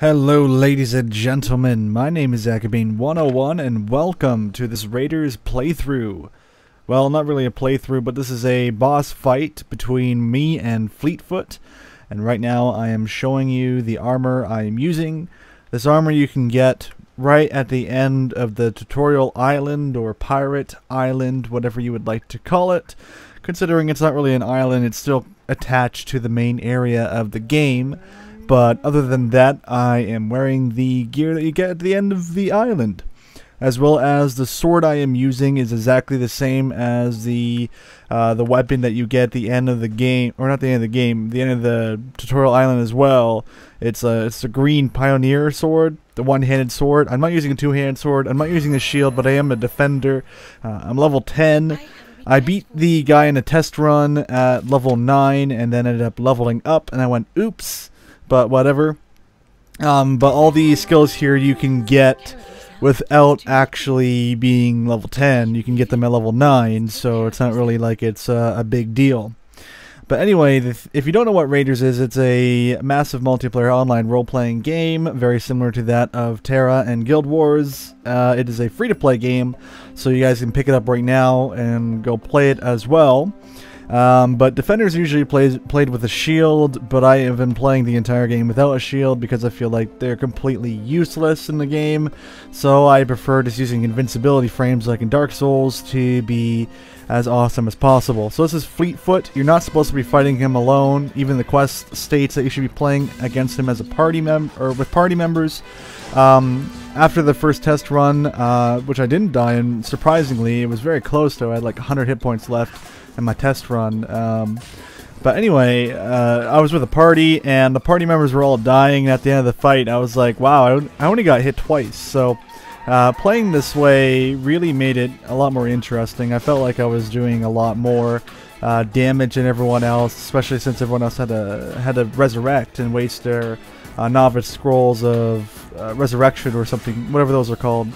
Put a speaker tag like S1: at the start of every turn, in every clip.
S1: Hello, ladies and gentlemen. My name is Akabane101, and welcome to this RaiderZ playthrough. Well, not really a playthrough, but this is a boss fight between me and Fleetfoot. And right now, I am showing you the armor I am using. This armor you can get right at the end of the tutorial island or pirate island, whatever you would like to call it. Considering it's not really an island, it's still attached to the main area of the game. But other than that, I am wearing the gear that you get at the end of the island. As well as the sword I am using is exactly the same as the uh, the weapon that you get at the end of the game, or not the end of the game, the end of the tutorial island as well. It's a it's a green pioneer sword, the one-handed sword. I'm not using a two-handed sword. I'm not using a shield, but I am a defender. Uh, I'm level 10. I beat the guy in a test run at level 9 and then ended up leveling up and I went oops but whatever. Um, but all the skills here you can get without actually being level 10. You can get them at level 9, so it's not really like it's uh, a big deal. But anyway, if you don't know what RaiderZ is, it's a massive multiplayer online role-playing game, very similar to that of TERA and Guild Wars. Uh, it is a free-to-play game, so you guys can pick it up right now and go play it as well. Um, but defenders usually plays played with a shield, but I have been playing the entire game without a shield because I feel like they're completely useless in the game. So I prefer just using invincibility frames like in Dark Souls to be as awesome as possible. So this is Fleetfoot. You're not supposed to be fighting him alone. Even the quest states that you should be playing against him as a party mem or with party members. Um, after the first test run, uh, which I didn't die in, surprisingly, it was very close though. I had like 100 hit points left in my test run. Um, but anyway, uh, I was with a party, and the party members were all dying And at the end of the fight. I was like, wow, I only got hit twice. So uh, playing this way really made it a lot more interesting. I felt like I was doing a lot more uh, damage than everyone else, especially since everyone else had to had to resurrect and waste their uh, novice scrolls of uh, resurrection or something, whatever those are called.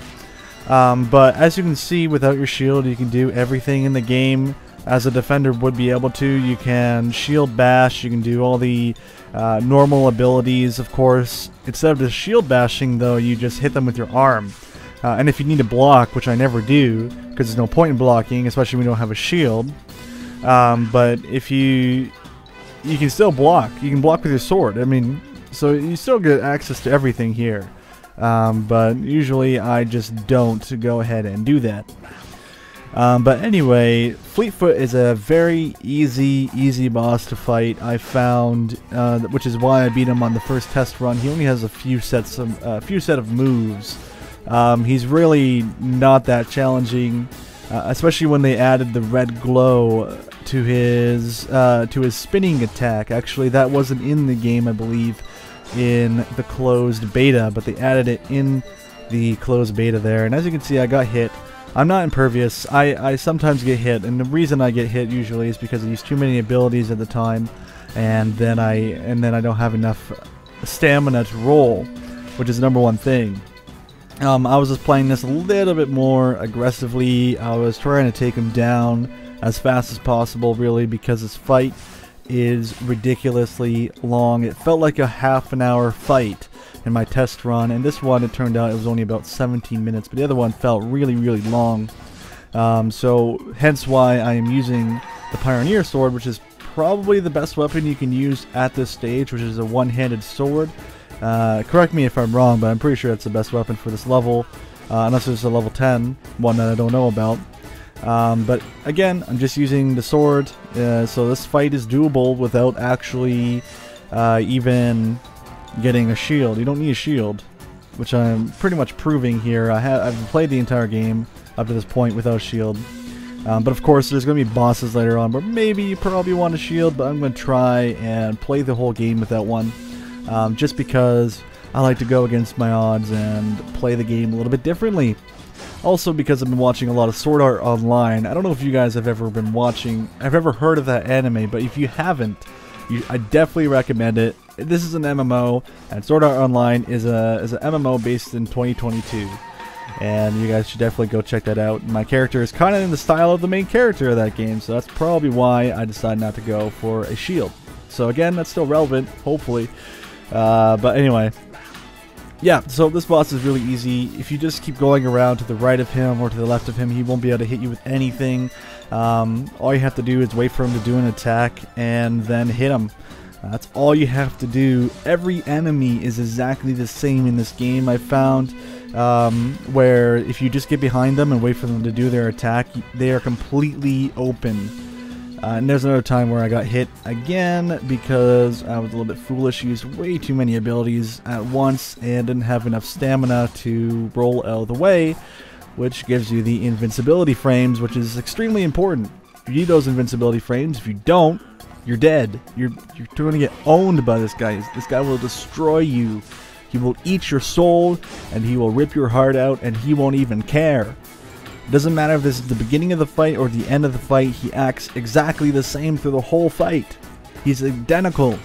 S1: Um, but as you can see, without your shield, you can do everything in the game as a defender would be able to. You can shield bash, you can do all the uh, normal abilities, of course. Instead of just shield bashing, though, you just hit them with your arm. Uh, and if you need to block, which I never do, because there's no point in blocking, especially when you don't have a shield. Um, but if you you can still block, you can block with your sword. I mean, so you still get access to everything here. Um, but usually I just don't go ahead and do that. Um, but anyway, Fleetfoot is a very easy, easy boss to fight. I found, uh, which is why I beat him on the first test run. He only has a few sets of, a uh, few set of moves. Um, he's really not that challenging, uh, especially when they added the red glow to his uh, to his spinning attack. Actually, that wasn't in the game, I believe, in the closed beta, but they added it in the closed beta there. And as you can see, I got hit. I'm not impervious. I, I sometimes get hit, and the reason I get hit usually is because I use too many abilities at the time, and then I and then I don't have enough stamina to roll, which is the number one thing. Um, I was just playing this a little bit more aggressively. I was trying to take him down as fast as possible, really, because this fight is ridiculously long. It felt like a half an hour fight in my test run, and this one, it turned out it was only about 17 minutes, but the other one felt really, really long. Um, so, hence why I am using the Pioneer Sword, which is probably the best weapon you can use at this stage, which is a one-handed sword. Uh, correct me if I'm wrong, but I'm pretty sure it's the best weapon for this level, uh, unless there's a level 10 one that I don't know about. Um, but again, I'm just using the sword, uh, so this fight is doable without actually uh, even getting a shield. You don't need a shield, which I'm pretty much proving here. I have I've played the entire game up to this point without shield. Um, but of course, there's going to be bosses later on where maybe you probably want a shield, but I'm going to try and play the whole game without one. Um, just because I like to go against my odds and play the game a little bit differently. Also because I've been watching a lot of Sword Art Online. I don't know if you guys have ever been watching, I've ever heard of that anime, but if you haven't, you, I definitely recommend it this is an MMO, and Sword Art Online is a is an MMO based in 2022, and you guys should definitely go check that out. My character is kind of in the style of the main character of that game, so that's probably why I decided not to go for a shield. So again, that's still relevant, hopefully. Uh, but anyway, yeah, so this boss is really easy. If you just keep going around to the right of him or to the left of him, he won't be able to hit you with anything. Um, all you have to do is wait for him to do an attack and then hit him. That's all you have to do. Every enemy is exactly the same in this game. I found um, where if you just get behind them and wait for them to do their attack, they are completely open. Uh, and there's another time where I got hit again because I was a little bit foolish, used way too many abilities at once, and didn't have enough stamina to roll out of the way, which gives you the invincibility frames, which is extremely important. You need those invincibility frames. If you don't, you're dead. You're you're going to get owned by this guy. This guy will destroy you. He will eat your soul, and he will rip your heart out, and he won't even care. It Doesn't matter if this is the beginning of the fight or the end of the fight, he acts exactly the same through the whole fight. He's identical.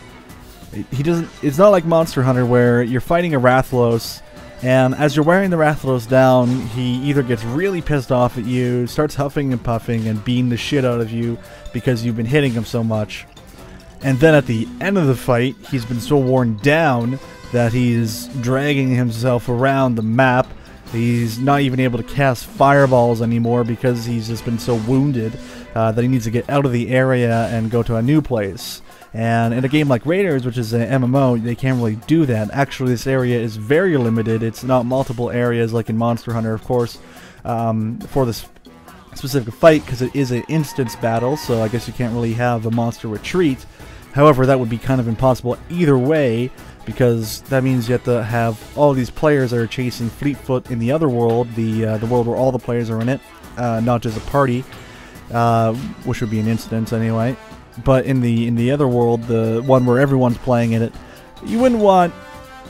S1: He doesn't. It's not like Monster Hunter where you're fighting a Rathalos, and as you're wearing the Rathalos down, he either gets really pissed off at you, starts huffing and puffing and beating the shit out of you because you've been hitting him so much, and then at the end of the fight, he's been so worn down that he's dragging himself around the map He's not even able to cast fireballs anymore because he's just been so wounded uh, that he needs to get out of the area and go to a new place. And in a game like RaiderZ, which is an MMO, they can't really do that. Actually, this area is very limited. It's not multiple areas like in Monster Hunter, of course, um, for this specific fight because it is an instance battle, so I guess you can't really have a monster retreat. However, that would be kind of impossible either way because that means you have to have all these players that are chasing Fleetfoot in the other world, the uh, the world where all the players are in it, uh, not just a party, uh, which would be an instance anyway. But in the in the other world, the one where everyone's playing in it, you wouldn't want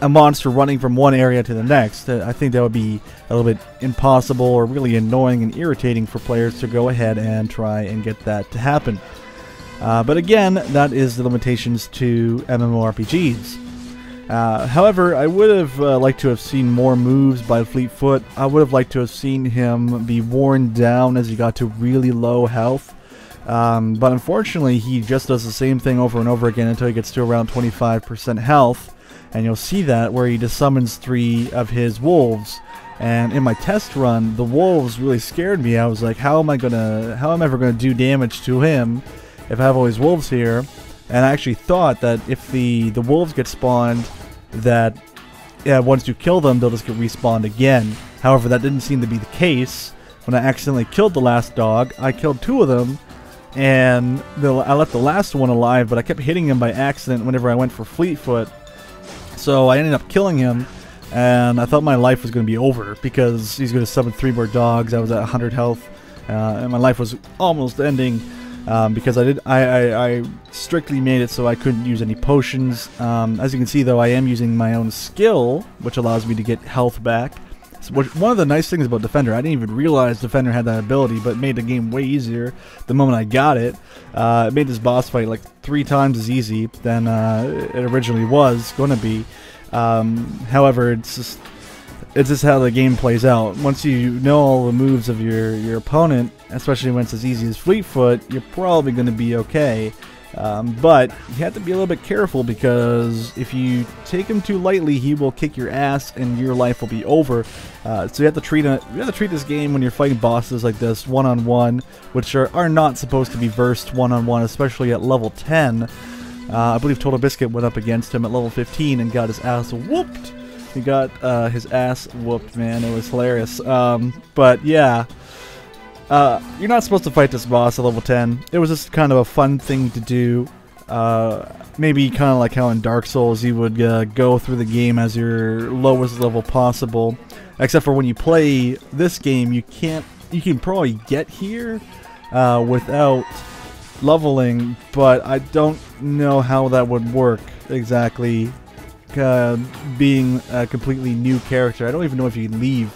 S1: a monster running from one area to the next. Uh, I think that would be a little bit impossible or really annoying and irritating for players to go ahead and try and get that to happen. Uh, but again, that is the limitations to MMORPGs. Uh, however, I would have uh, liked to have seen more moves by Fleetfoot. I would have liked to have seen him be worn down as he got to really low health. Um, but unfortunately, he just does the same thing over and over again until he gets to around 25% health. And you'll see that where he just summons three of his wolves. And in my test run, the wolves really scared me. I was like, how am I gonna, how am I ever gonna do damage to him if I have all these wolves here? And I actually thought that if the, the wolves get spawned, that yeah, once you kill them, they'll just get respawned again. However, that didn't seem to be the case. When I accidentally killed the last dog, I killed two of them, and the, I left the last one alive, but I kept hitting him by accident whenever I went for Fleetfoot. So I ended up killing him, and I thought my life was going to be over because he's going to summon three more dogs. I was at 100 health, uh, and my life was almost ending um, because I did I, I, I, strictly made it so I couldn't use any potions. Um, as you can see, though, I am using my own skill, which allows me to get health back. One of the nice things about Defender, I didn't even realize Defender had that ability, but made the game way easier the moment I got it. Uh, it made this boss fight like three times as easy than uh, it originally was going to be. Um, however, it's just it's just how the game plays out. Once you know all the moves of your, your opponent, especially when it's as easy as Fleetfoot, you're probably going to be okay. Um, but you have to be a little bit careful because if you take him too lightly, he will kick your ass and your life will be over. Uh, so you have to treat a, you have to treat this game when you're fighting bosses like this one on one, which are, are not supposed to be versed one on one, especially at level 10. Uh, I believe TotalBiscuit went up against him at level 15 and got his ass whooped. He got uh, his ass whooped, man. It was hilarious. Um, but yeah, uh, you're not supposed to fight this boss at level 10. It was just kind of a fun thing to do. Uh, maybe kind of like how in Dark Souls you would uh, go through the game as your lowest level possible. Except for when you play this game, you can't. You can probably get here uh, without leveling, but I don't know how that would work exactly uh, being a completely new character. I don't even know if you leave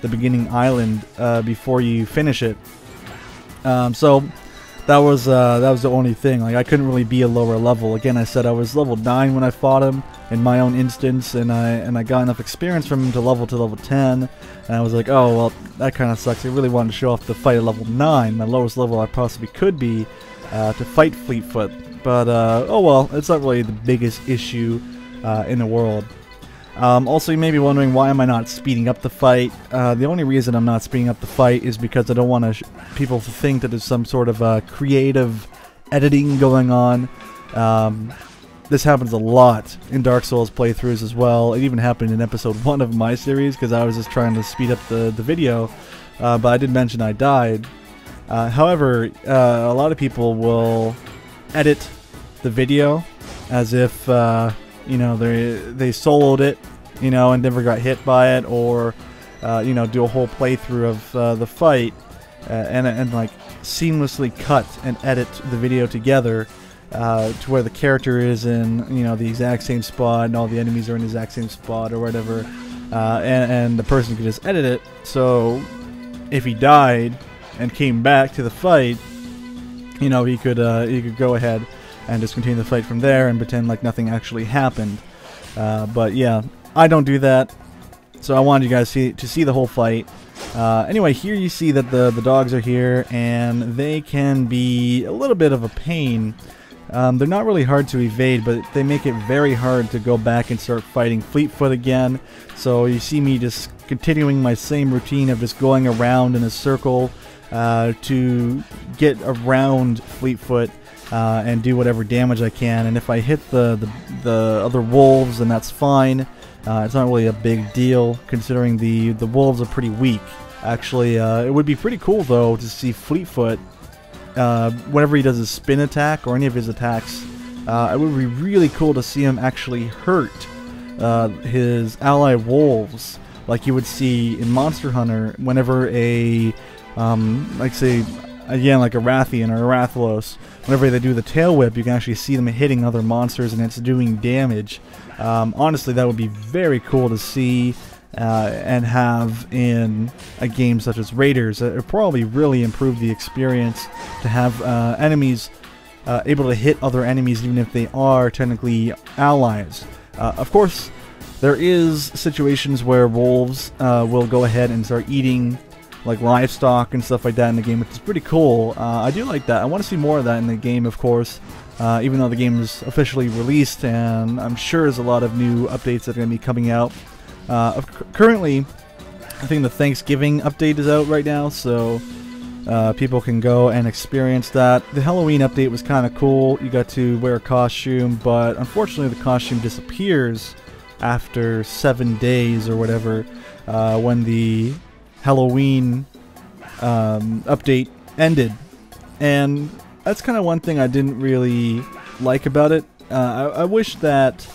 S1: the beginning island uh, before you finish it. Um, so that was uh, that was the only thing. Like I couldn't really be a lower level. Again, I said I was level nine when I fought him in my own instance, and I and I got enough experience from him to level to level ten. And I was like, oh well, that kind of sucks. I really wanted to show off the fight at level nine, my lowest level I possibly could be, uh, to fight Fleetfoot. But uh, oh well, it's not really the biggest issue uh, in the world. Um, also, you may be wondering why am I not speeding up the fight? Uh, the only reason I'm not speeding up the fight is because I don't want people to think that there's some sort of uh, creative editing going on. Um, this happens a lot in Dark Souls playthroughs as well. It even happened in episode 1 of my series because I was just trying to speed up the, the video, uh, but I did mention I died. Uh, however, uh, a lot of people will edit the video as if uh, you know they they soloed it, you know, and never got hit by it, or uh, you know do a whole playthrough of uh, the fight uh, and and like seamlessly cut and edit the video together uh, to where the character is in you know the exact same spot and all the enemies are in the exact same spot or whatever, uh, and, and the person could just edit it. So if he died and came back to the fight, you know he could he could go ahead and just continue the fight from there and pretend like nothing actually happened. Uh, but yeah, I don't do that. So I wanted you guys see, to see the whole fight. Uh, anyway, here you see that the, the dogs are here, and they can be a little bit of a pain. Um, they're not really hard to evade, but they make it very hard to go back and start fighting Fleetfoot again. So you see me just continuing my same routine of just going around in a circle uh, to get around Fleetfoot uh, and do whatever damage I can. And if I hit the, the, the other wolves, then that's fine. Uh, it's not really a big deal considering the, the wolves are pretty weak. Actually, uh, it would be pretty cool though to see Fleetfoot uh, whenever he does his spin attack or any of his attacks. Uh, it would be really cool to see him actually hurt uh, his ally wolves, like you would see in Monster Hunter. Whenever a, um, like say, again like a Rathian or a Rathalos, whenever they do the tail whip, you can actually see them hitting other monsters and it's doing damage. Um, honestly, that would be very cool to see uh, and have in a game such as RaiderZ. It would probably really improve the experience to have uh, enemies uh, able to hit other enemies even if they are technically allies. Uh, of course, there is situations where wolves uh, will go ahead and start eating like livestock and stuff like that in the game, which is pretty cool. Uh, I do like that. I want to see more of that in the game, of course. Uh, even though the game is officially released, and I'm sure there's a lot of new updates that are going to be coming out. Uh, currently, I think the Thanksgiving update is out right now, so uh, people can go and experience that. The Halloween update was kind of cool. You got to wear a costume, but unfortunately, the costume disappears after seven days or whatever uh, when the Halloween um, update ended. And that's kind of one thing I didn't really like about it. Uh, I, I, wish that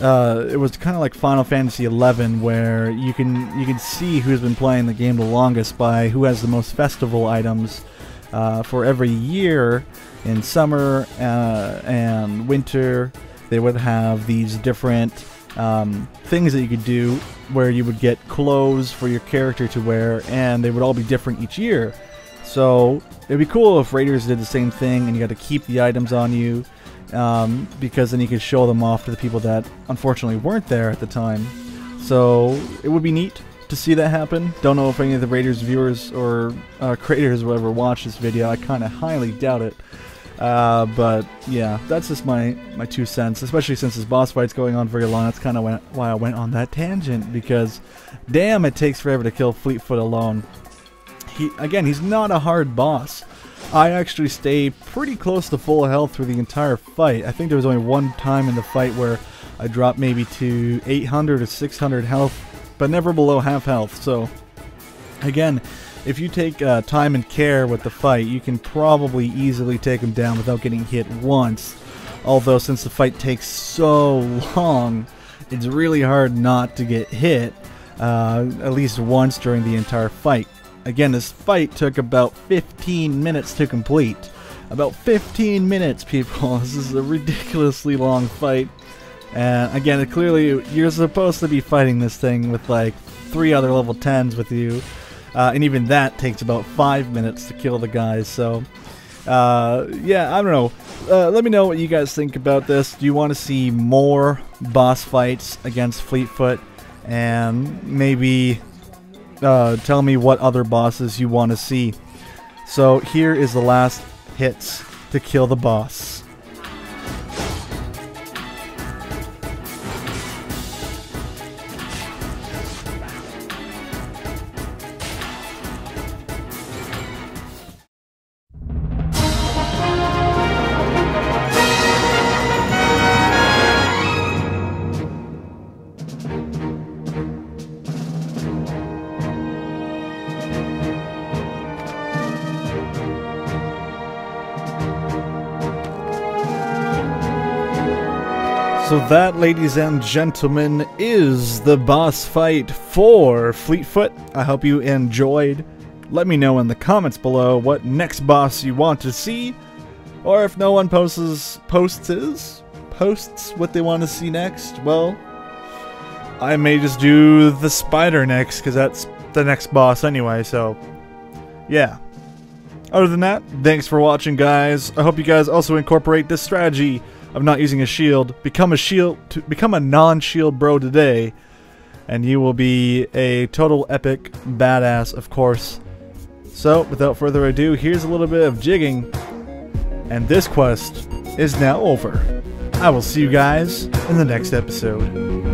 S1: uh, it was kind of like Final Fantasy XI, where you can you can see who's been playing the game the longest by who has the most festival items uh, for every year. In summer uh, and winter, they would have these different um, things that you could do where you would get clothes for your character to wear, and they would all be different each year. So it'd be cool if RaiderZ did the same thing, and you got to keep the items on you, um, because then you could show them off to the people that unfortunately weren't there at the time. So it would be neat to see that happen. Don't know if any of the RaiderZ viewers or uh, creators will ever watch this video. I kind of highly doubt it. Uh, but yeah, that's just my my two cents. Especially since this boss fight's going on very long. That's kind of why I went on that tangent because, damn, it takes forever to kill Fleetfoot alone. He again, he's not a hard boss. I actually stay pretty close to full health through the entire fight. I think there was only one time in the fight where I dropped maybe to 800 or 600 health, but never below half health. So again, if you take uh, time and care with the fight, you can probably easily take him down without getting hit once. Although, since the fight takes so long, it's really hard not to get hit uh, at least once during the entire fight. Again, this fight took about 15 minutes to complete. About 15 minutes, people. This is a ridiculously long fight. And again, clearly, you're supposed to be fighting this thing with like three other level 10s with you. Uh, and even that takes about five minutes to kill the guys. So, uh, yeah, I don't know. Uh, let me know what you guys think about this. Do you want to see more boss fights against Fleetfoot? And maybe uh, tell me what other bosses you want to see. So here is the last hits to kill the boss. So that, ladies and gentlemen, is the boss fight for Fleetfoot. I hope you enjoyed. Let me know in the comments below what next boss you want to see, or if no one posts posts posts what they want to see next. Well, I may just do the spider next because that's the next boss anyway. So, yeah. Other than that, thanks for watching, guys. I hope you guys also incorporate this strategy of not using a shield. Become a shield, to become a non-shield bro today, and you will be a total epic badass, of course. So, without further ado, here's a little bit of jigging, and this quest is now over. I will see you guys in the next episode.